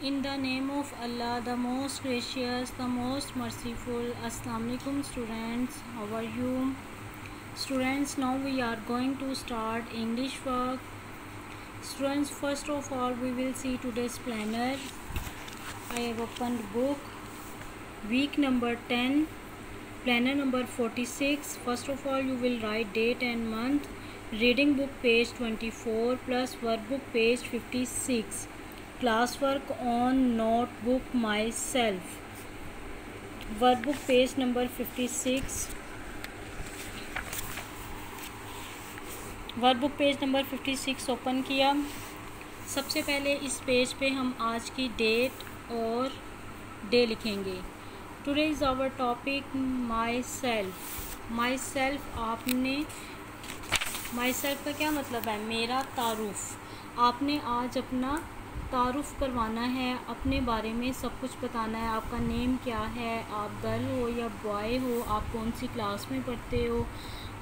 In the name of Allah, the most gracious, the most merciful. Assalamu alaikum students. How are you? Students, now we are going to start English work. Students, first of all, we will see today's planner. I have opened book. Week number 10. Planner number 46. First of all, you will write date and month. Reading book page 24 plus workbook page 56 on notebook myself. Workbook page number fifty six workbook page number fifty six open किया। सबसे पहले इस page पे हम आज की date और day लिखेंगे। Today is our topic myself myself आपने माई सेल्फ का क्या मतलब है? मेरा तारुफ। आपने आज अपना तारुफ करवाना है, अपने बारे में सब कुछ बताना है, आपका नेम क्या है, आप गर्ल हो या बॉय हो, आप कौन सी क्लास में पढ़ते हो,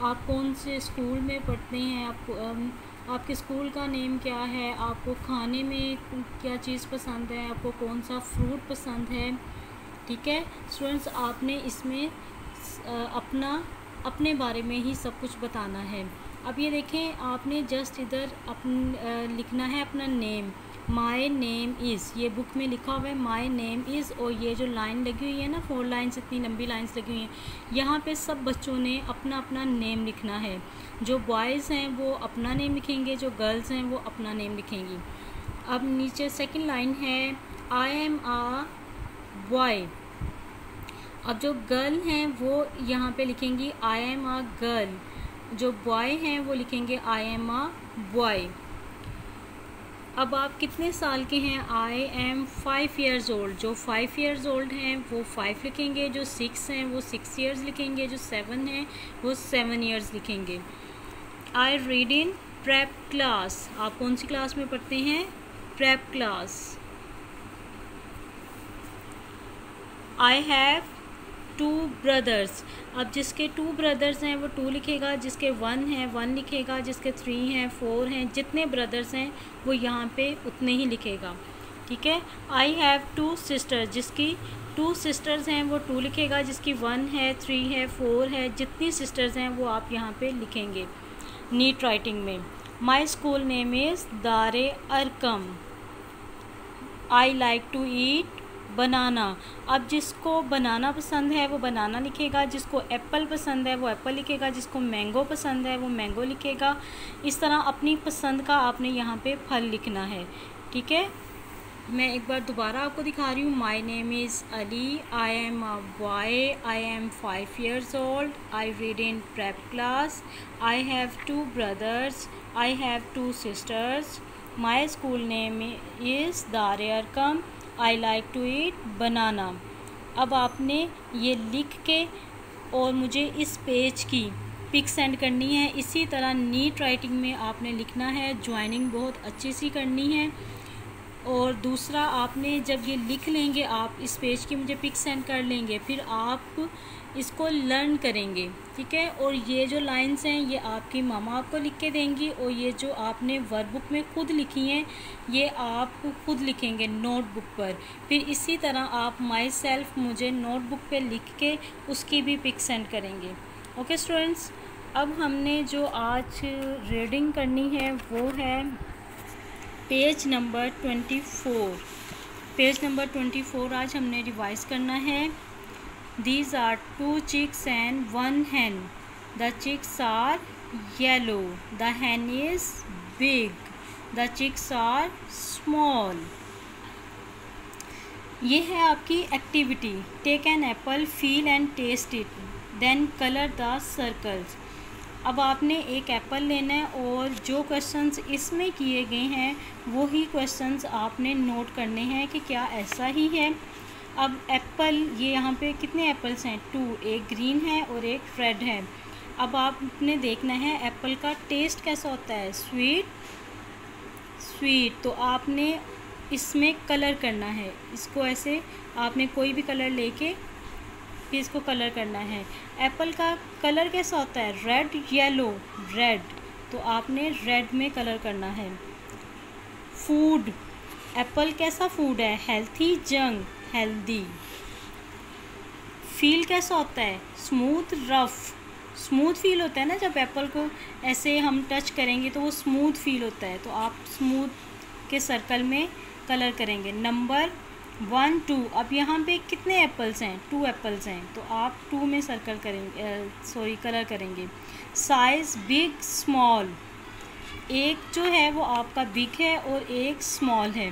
आप कौन से स्कूल में पढ़ते हैं, आप आपके स्कूल का नेम क्या है, आपको खाने में क्या चीज़ पसंद है, आपको कौन सा फ्रूट पसंद है, ठीक है? स्टूडेंट्स, आपने इसमें अपना, अपने बारे में ही सब कुछ बताना है। अब ये देखें, आपने जस्ट इधर अपन लिखना है अपना नेम। माई नेम इज़ ये बुक में लिखा हुआ है माई नेम इज़ और ये जो लाइन लगी हुई है ना फोर लाइन्स इतनी लंबी लाइन्स लगी हुई हैं, यहाँ पे सब बच्चों ने अपना अपना नेम लिखना है। जो बॉयज़ हैं, वो अपना नेम लिखेंगे, जो गर्ल्स हैं, वो अपना नेम लिखेंगी। अब नीचे सेकंड लाइन है आई एम आ बॉय अब जो गर्ल हैं, वो यहाँ पे लिखेंगी आई एम आ गर्ल जो बॉय हैं, वो लिखेंगे आई एम आ बॉय अब आप कितने साल के हैं? I am five years old जो फाइव ईयर्स ओल्ड हैं, वो फाइव लिखेंगे, जो सिक्स हैं, वो सिक्स ईयर्स लिखेंगे, जो सेवन हैं, वो सेवन ईयर्स लिखेंगे. I read in prep class आप कौन सी क्लास में पढ़ते हैं? Prep class I have two brothers अब जिसके टू ब्रदर्स हैं, वो टू लिखेगा, जिसके वन है वन लिखेगा, जिसके थ्री हैं फोर हैं, जितने ब्रदर्स हैं, वो यहाँ पे उतने ही लिखेगा। ठीक है? आई हैव टू सिस्टर्स जिसकी टू सिस्टर्स हैं, वो टू लिखेगा, जिसकी वन है थ्री है फोर है, जितनी सिस्टर्स हैं, वो आप यहाँ पे लिखेंगे नीट राइटिंग में। My school name is Dare Arqam I like to eat banana. अब जिसको बनाना पसंद है, वो बनाना लिखेगा। जिसको एप्पल पसंद है, वो एप्पल लिखेगा। जिसको मैंगो पसंद है, वो मैंगो लिखेगा। इस तरह अपनी पसंद का आपने यहाँ पे फल लिखना है। ठीक है? मैं एक बार दोबारा आपको दिखा रही हूँ। My name is Ali I am a boy I am five years old I read in prep class I have two brothers I have two sisters my school name is Dar-e-Arqam I like to eat banana अब आपने ये लिख के और मुझे इस page की pick send करनी है। इसी तरह नीट राइटिंग में आपने लिखना है। ज्वाइनिंग बहुत अच्छी सी करनी है। और दूसरा, आपने जब ये लिख लेंगे आप इस पेज की, मुझे पिक सेंड कर लेंगे, फिर आप इसको लर्न करेंगे, ठीक है? और ये जो लाइंस हैं, ये आपकी मामा आपको लिख के देंगी, और ये जो आपने वर्कबुक में खुद लिखी हैं, ये आप खुद लिखेंगे नोटबुक पर। फिर इसी तरह आप माई सेल्फ मुझे नोटबुक पे लिख के उसकी भी पिक सेंड करेंगे। ओके स्टूडेंट्स अब हमने जो आज रीडिंग करनी है, वो है page number twenty four. Page number twenty four आज हमने रिवाइज करना है। These are two chicks and one hen the chicks are yellow the hen is big the chicks are small ये है आपकी activity take an apple feel and taste it then colour the circles अब आपने एक Apple लेना है और जो क्वेश्चंस इसमें किए गए हैं वो ही क्वेश्चंस आपने नोट करने हैं कि क्या ऐसा ही है। अब एप्पल ये यहाँ पे कितने एप्पल्स हैं? टू एक ग्रीन है और एक रेड है। अब आपने देखना है एप्पल का टेस्ट कैसा होता है? स्वीट स्वीट तो आपने इसमें कलर करना है। इसको ऐसे आपने कोई भी कलर लेके फिर इसको कलर करना है। एप्पल का कलर कैसा होता है? रेड येलो रेड तो आपने रेड में कलर करना है। फ़ूड एप्पल कैसा फ़ूड है? हेल्थी जंग हेल्दी फील कैसा होता है? स्मूथ रफ स्मूथ फील होता है ना जब एप्पल को ऐसे हम टच करेंगे तो वो स्मूथ फील होता है। तो आप स्मूथ के सर्कल में कलर करेंगे। नंबर वन टू अब यहाँ पे कितने एप्पल्स हैं? टू एप्पल्स हैं। तो आप टू में सर्कल करेंगे सॉरी कलर करेंगे। साइज़ बिग स्मॉल एक जो है, वो आपका बिग है और एक स्मॉल है।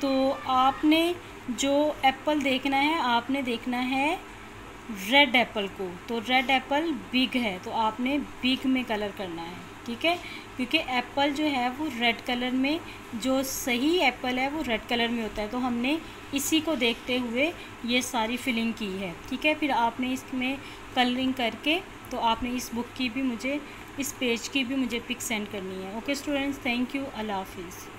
तो आपने जो एप्पल देखना है, आपने देखना है रेड एप्पल को। तो रेड एप्पल बिग है। तो आपने बिग में कलर करना है। ठीक है? क्योंकि एप्पल जो है वो रेड कलर में, जो सही एप्पल है वो रेड कलर में होता है। तो हमने इसी को देखते हुए ये सारी फिलिंग की है, ठीक है? फिर आपने इसमें कलरिंग करके तो आपने इस बुक की भी मुझे, इस पेज की भी मुझे पिक सेंड करनी है। Okay students, thank you. अल्लाह हाफिज़।